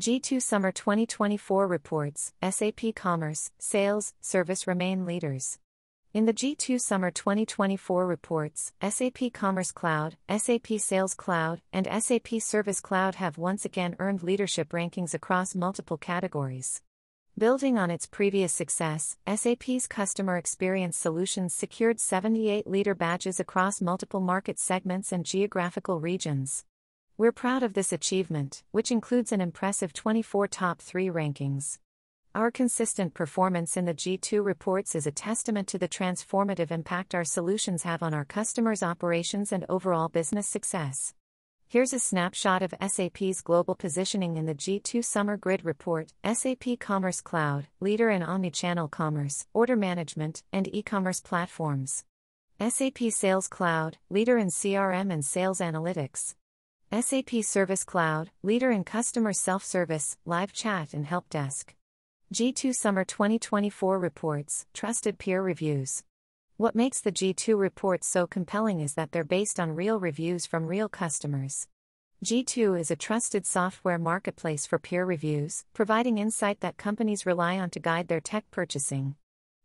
G2 Summer 2024 reports SAP Commerce, Sales, Service remain leaders. In the G2 Summer 2024 reports, SAP Commerce Cloud, SAP Sales Cloud, and SAP Service Cloud have once again earned leadership rankings across multiple categories. Building on its previous success, SAP's Customer Experience Solutions secured 78 leader badges across multiple market segments and geographical regions. We're proud of this achievement, which includes an impressive 24 top 3 rankings. Our consistent performance in the G2 reports is a testament to the transformative impact our solutions have on our customers' operations and overall business success. Here's a snapshot of SAP's global positioning in the G2 Summer Grid Report SAP Commerce Cloud, leader in omnichannel commerce, order management, and e commerce platforms. SAP Sales Cloud, leader in CRM and sales analytics. SAP Service Cloud, leader in customer self service, live chat, and help desk. G2 Summer 2024 reports, trusted peer reviews. What makes the G2 reports so compelling is that they're based on real reviews from real customers. G2 is a trusted software marketplace for peer reviews, providing insight that companies rely on to guide their tech purchasing.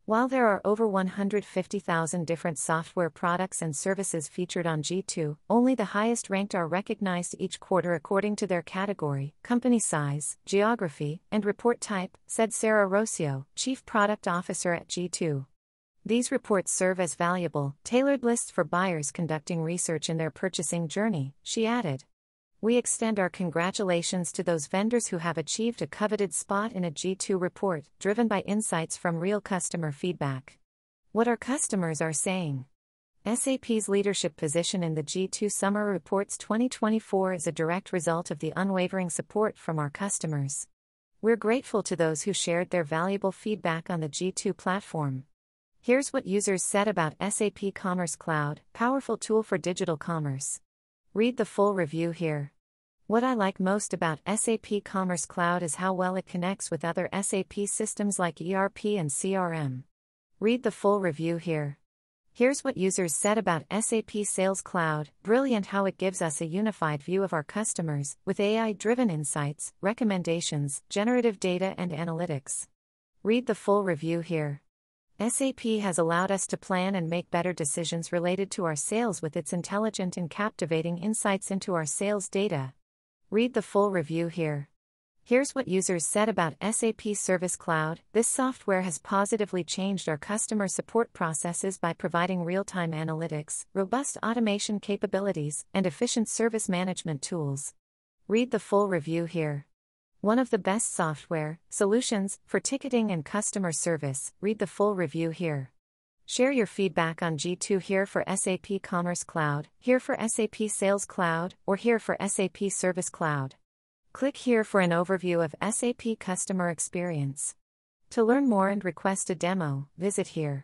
While there are over 150,000 different software products and services featured on G2, only the highest ranked are recognized each quarter according to their category, company size, geography, and report type, said Sara Rossio, Chief Product Officer at G2. These reports serve as valuable, tailored lists for buyers conducting research in their purchasing journey, she added. We extend our congratulations to those vendors who have achieved a coveted spot in a G2 report, driven by insights from real customer feedback. What our customers are saying. SAP's leadership position in the G2 Summer Reports 2024 is a direct result of the unwavering support from our customers. We're grateful to those who shared their valuable feedback on the G2 platform. Here's what users said about SAP Commerce Cloud, powerful tool for digital commerce. Read the full review here. What I like most about SAP Commerce Cloud is how well it connects with other SAP systems like ERP and CRM. Read the full review here. Here's what users said about SAP Sales Cloud brilliant how it gives us a unified view of our customers, with AI driven insights, recommendations, generative data, and analytics. Read the full review here. SAP has allowed us to plan and make better decisions related to our sales with its intelligent and captivating insights into our sales data. Read the full review here. Here's what users said about SAP Service Cloud this software has positively changed our customer support processes by providing real time analytics, robust automation capabilities, and efficient service management tools. Read the full review here. One of the best software solutions for ticketing and customer service. Read the full review here. Share your feedback on G2 here for SAP Commerce Cloud, here for SAP Sales Cloud, or here for SAP Service Cloud. Click here for an overview of SAP Customer Experience. To learn more and request a demo, visit here.